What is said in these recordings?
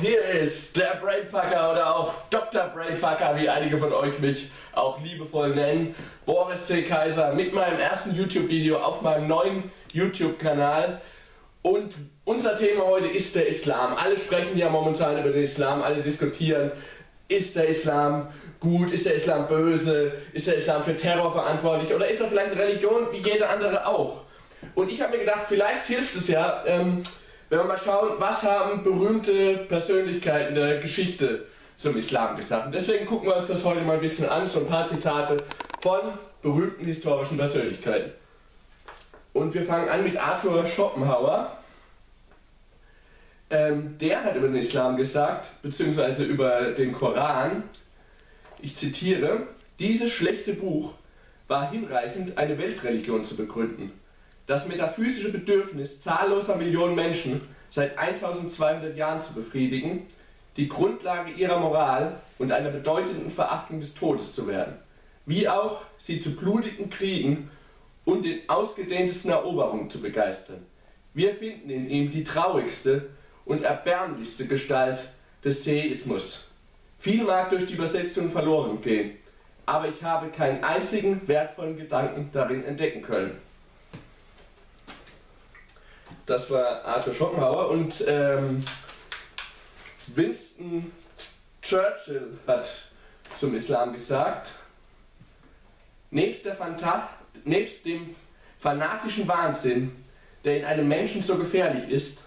Hier ist der Brainfucker oder auch Dr. Brainfucker, wie einige von euch mich auch liebevoll nennen. Boris T. Kaiser mit meinem ersten YouTube-Video auf meinem neuen YouTube-Kanal. Und unser Thema heute ist der Islam. Alle sprechen ja momentan über den Islam, alle diskutieren, ist der Islam gut, ist der Islam böse, ist der Islam für Terror verantwortlich oder ist er vielleicht eine Religion wie jede andere auch? Und ich habe mir gedacht, vielleicht hilft es ja, ähm, wenn wir mal schauen, was haben berühmte Persönlichkeiten der Geschichte zum Islam gesagt. Und deswegen gucken wir uns das heute mal ein bisschen an, so ein paar Zitate von berühmten historischen Persönlichkeiten. Und wir fangen an mit Arthur Schopenhauer. Ähm, der hat über den Islam gesagt, beziehungsweise über den Koran, ich zitiere, dieses schlechte Buch war hinreichend, eine Weltreligion zu begründen. Das metaphysische Bedürfnis zahlloser Millionen Menschen seit 1200 Jahren zu befriedigen, die Grundlage ihrer Moral und einer bedeutenden Verachtung des Todes zu werden, wie auch sie zu blutigen Kriegen und den ausgedehntesten Eroberungen zu begeistern. Wir finden in ihm die traurigste und erbärmlichste Gestalt des Theismus. Viel mag durch die Übersetzung verloren gehen, aber ich habe keinen einzigen wertvollen Gedanken darin entdecken können. Das war Arthur Schopenhauer und ähm, Winston Churchill hat zum Islam gesagt, nebst, nebst dem fanatischen Wahnsinn, der in einem Menschen so gefährlich ist,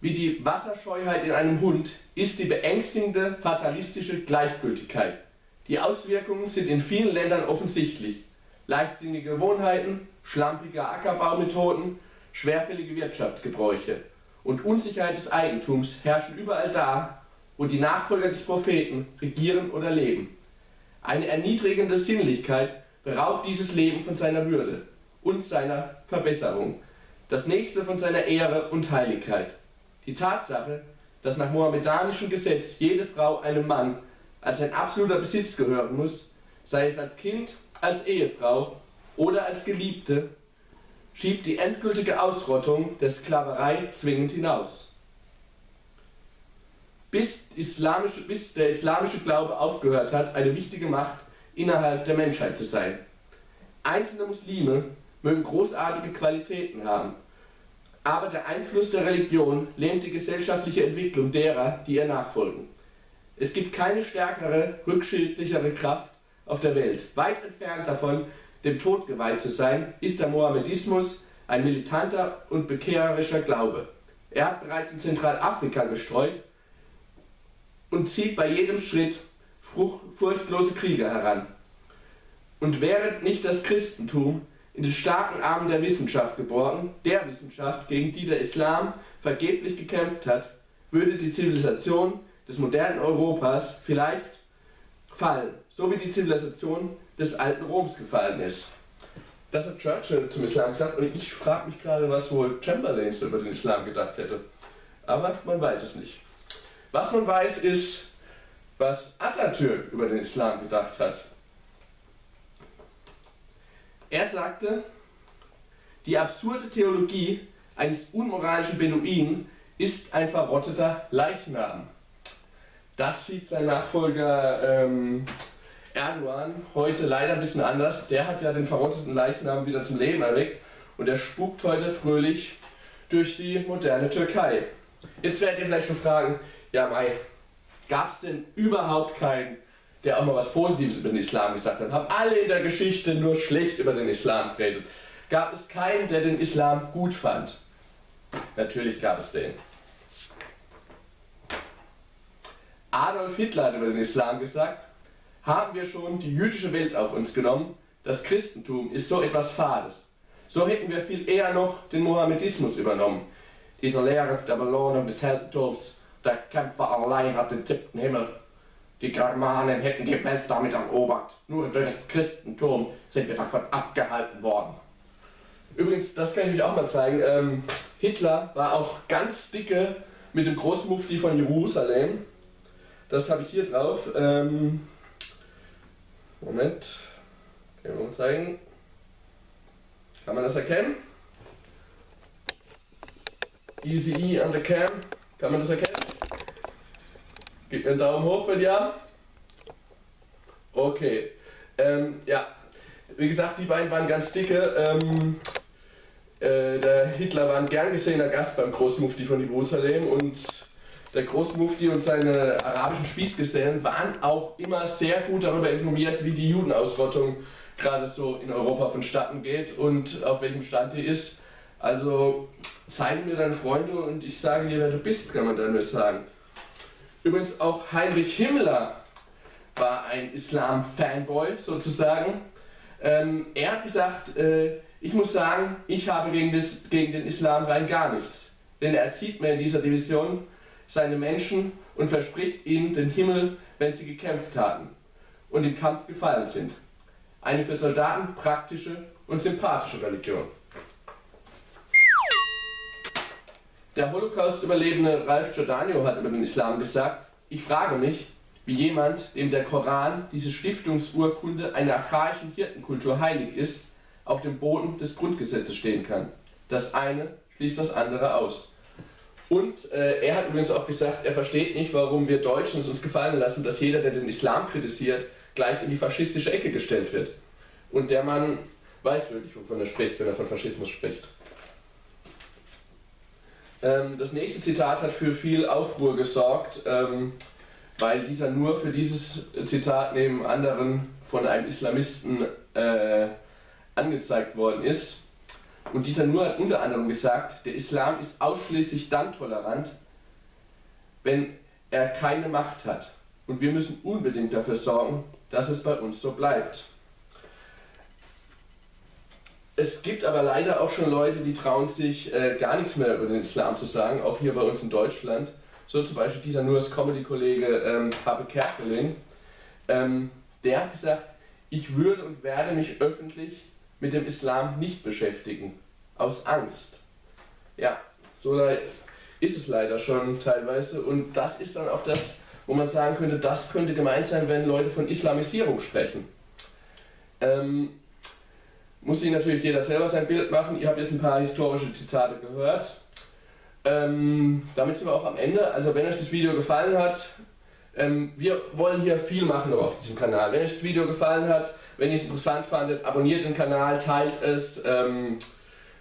wie die Wasserscheuheit in einem Hund, ist die beängstigende fatalistische Gleichgültigkeit. Die Auswirkungen sind in vielen Ländern offensichtlich. Leichtsinnige Gewohnheiten, schlampige Ackerbaumethoden, schwerfällige Wirtschaftsgebräuche und Unsicherheit des Eigentums herrschen überall da, wo die Nachfolger des Propheten regieren oder leben. Eine erniedrigende Sinnlichkeit beraubt dieses Leben von seiner Würde und seiner Verbesserung, das nächste von seiner Ehre und Heiligkeit. Die Tatsache, dass nach mohammedanischem Gesetz jede Frau einem Mann als ein absoluter Besitz gehören muss, sei es als Kind, als Ehefrau oder als Geliebte, schiebt die endgültige Ausrottung der Sklaverei zwingend hinaus. Bis, bis der islamische Glaube aufgehört hat, eine wichtige Macht innerhalb der Menschheit zu sein. Einzelne Muslime mögen großartige Qualitäten haben, aber der Einfluss der Religion lähmt die gesellschaftliche Entwicklung derer, die ihr nachfolgen. Es gibt keine stärkere, rückschrittlichere Kraft auf der Welt. Weit entfernt davon, dem Tod geweiht zu sein, ist der Mohammedismus ein militanter und bekehrerischer Glaube. Er hat bereits in Zentralafrika gestreut und zieht bei jedem Schritt furchtlose Krieger heran. Und wäre nicht das Christentum in den starken Armen der Wissenschaft geboren, der Wissenschaft, gegen die der Islam vergeblich gekämpft hat, würde die Zivilisation des modernen Europas vielleicht fallen, so wie die Zivilisation des alten Roms gefallen ist. Das hat Churchill zum Islam gesagt und ich frage mich gerade, was wohl Chamberlain so über den Islam gedacht hätte. Aber man weiß es nicht. Was man weiß ist, was Atatürk über den Islam gedacht hat. Er sagte, die absurde Theologie eines unmoralischen Beduinen ist ein verrotteter Leichnam. Das sieht sein Nachfolger ähm, Erdogan heute leider ein bisschen anders. Der hat ja den verrotteten Leichnam wieder zum Leben erweckt und er spukt heute fröhlich durch die moderne Türkei. Jetzt werdet ihr vielleicht schon fragen, ja Mai, gab es denn überhaupt keinen, der auch mal was Positives über den Islam gesagt hat? Haben alle in der Geschichte nur schlecht über den Islam geredet? Gab es keinen, der den Islam gut fand? Natürlich gab es den. Adolf Hitler hat über den Islam gesagt, haben wir schon die jüdische Welt auf uns genommen. Das Christentum ist so etwas Fades. So hätten wir viel eher noch den Mohammedismus übernommen. Diese Lehre der Belohnung des Heldentums, der Kämpfer allein hat den siebten Himmel. Die Germanen hätten die Welt damit erobert. Nur durch das Christentum sind wir davon abgehalten worden. Übrigens, das kann ich euch auch mal zeigen. Ähm, Hitler war auch ganz dicke mit dem Großmufti von Jerusalem. Das habe ich hier drauf. Ähm, Moment. Wir mal zeigen. Kann man das erkennen? Easy E an der Cam. Kann man das erkennen? Gib mir einen Daumen hoch, wenn ja. Okay. Ähm, ja, wie gesagt, die beiden waren ganz dicke. Ähm, äh, der Hitler war ein gern gesehener Gast beim Großmufti von Jerusalem und der Großmufti und seine arabischen Spießgesellen waren auch immer sehr gut darüber informiert, wie die Judenausrottung gerade so in Europa vonstatten geht und auf welchem Stand die ist. Also zeig mir deine Freunde und ich sage dir, wer du bist, kann man dann nur sagen. Übrigens auch Heinrich Himmler war ein Islam-Fanboy sozusagen. Ähm, er hat gesagt, äh, ich muss sagen, ich habe gegen, das, gegen den Islam rein gar nichts. Denn er zieht mir in dieser Division seine Menschen und verspricht ihnen den Himmel, wenn sie gekämpft haben und im Kampf gefallen sind. Eine für Soldaten praktische und sympathische Religion. Der Holocaust-Überlebende Ralf Giordano hat über den Islam gesagt, ich frage mich, wie jemand, dem der Koran, diese Stiftungsurkunde einer archaischen Hirtenkultur heilig ist, auf dem Boden des Grundgesetzes stehen kann. Das eine schließt das andere aus. Und äh, er hat übrigens auch gesagt, er versteht nicht, warum wir Deutschen es uns gefallen lassen, dass jeder, der den Islam kritisiert, gleich in die faschistische Ecke gestellt wird. Und der Mann weiß wirklich, wovon er spricht, wenn er von Faschismus spricht. Ähm, das nächste Zitat hat für viel Aufruhr gesorgt. Ähm, weil Dieter nur für dieses Zitat neben anderen von einem Islamisten äh, angezeigt worden ist. Und Dieter Nur hat unter anderem gesagt, der Islam ist ausschließlich dann tolerant, wenn er keine Macht hat. Und wir müssen unbedingt dafür sorgen, dass es bei uns so bleibt. Es gibt aber leider auch schon Leute, die trauen sich äh, gar nichts mehr über den Islam zu sagen, auch hier bei uns in Deutschland so zum Beispiel Dieter Nuers Comedy-Kollege ähm, Habe Kerkeling, ähm, der hat gesagt, ich würde und werde mich öffentlich mit dem Islam nicht beschäftigen, aus Angst. Ja, so ist es leider schon teilweise und das ist dann auch das, wo man sagen könnte, das könnte gemeint sein, wenn Leute von Islamisierung sprechen. Ähm, muss sich natürlich jeder selber sein Bild machen. Ihr habt jetzt ein paar historische Zitate gehört. Ähm, damit sind wir auch am Ende. Also wenn euch das Video gefallen hat, ähm, wir wollen hier viel machen auf diesem Kanal. Wenn euch das Video gefallen hat, wenn ihr es interessant fandet, abonniert den Kanal, teilt es, ähm,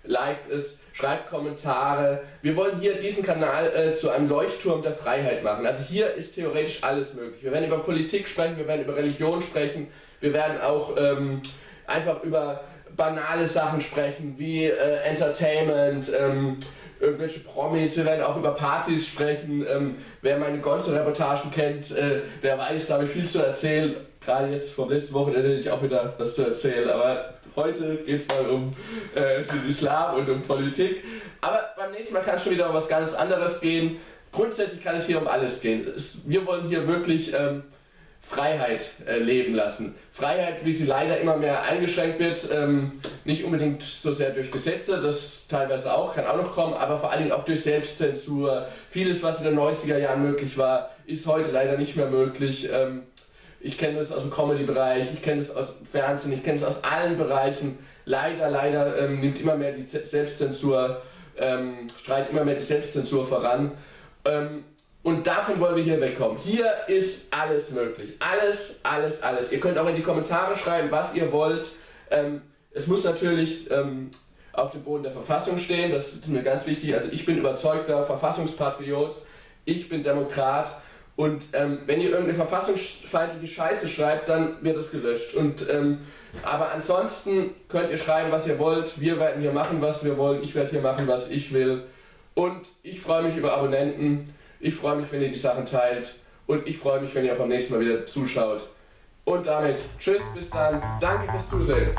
liked es, schreibt Kommentare. Wir wollen hier diesen Kanal äh, zu einem Leuchtturm der Freiheit machen. Also hier ist theoretisch alles möglich. Wir werden über Politik sprechen, wir werden über Religion sprechen, wir werden auch ähm, einfach über banale Sachen sprechen, wie äh, Entertainment, ähm, irgendwelche Promis, wir werden auch über Partys sprechen. Ähm, wer meine Gonzo-Reportagen kennt, äh, der weiß, da habe ich viel zu erzählen. Gerade jetzt vom letzten Wochenende ich auch wieder was zu erzählen, aber heute geht es mal um äh, den Islam und um Politik. Aber beim nächsten Mal kann es schon wieder um was ganz anderes gehen. Grundsätzlich kann es hier um alles gehen. Es, wir wollen hier wirklich ähm, Freiheit äh, leben lassen. Freiheit, wie sie leider immer mehr eingeschränkt wird, ähm, nicht unbedingt so sehr durch Gesetze, das teilweise auch, kann auch noch kommen, aber vor allen Dingen auch durch Selbstzensur. Vieles, was in den 90er Jahren möglich war, ist heute leider nicht mehr möglich. Ähm, ich kenne das aus dem Comedy-Bereich, ich kenne das aus dem Fernsehen, ich kenne es aus allen Bereichen. Leider, leider ähm, nimmt immer mehr die Selbstzensur, ähm, streitet immer mehr die Selbstzensur voran. Und davon wollen wir hier wegkommen. Hier ist alles möglich. Alles, alles, alles. Ihr könnt auch in die Kommentare schreiben, was ihr wollt. Ähm, es muss natürlich ähm, auf dem Boden der Verfassung stehen. Das ist mir ganz wichtig. Also ich bin überzeugter Verfassungspatriot. Ich bin Demokrat. Und ähm, wenn ihr irgendeine verfassungsfeindliche Scheiße schreibt, dann wird es gelöscht. Und, ähm, aber ansonsten könnt ihr schreiben, was ihr wollt. Wir werden hier machen, was wir wollen. Ich werde hier machen, was ich will. Und ich freue mich über Abonnenten. Ich freue mich, wenn ihr die Sachen teilt und ich freue mich, wenn ihr auch beim nächsten Mal wieder zuschaut. Und damit, tschüss, bis dann. Danke fürs Zusehen.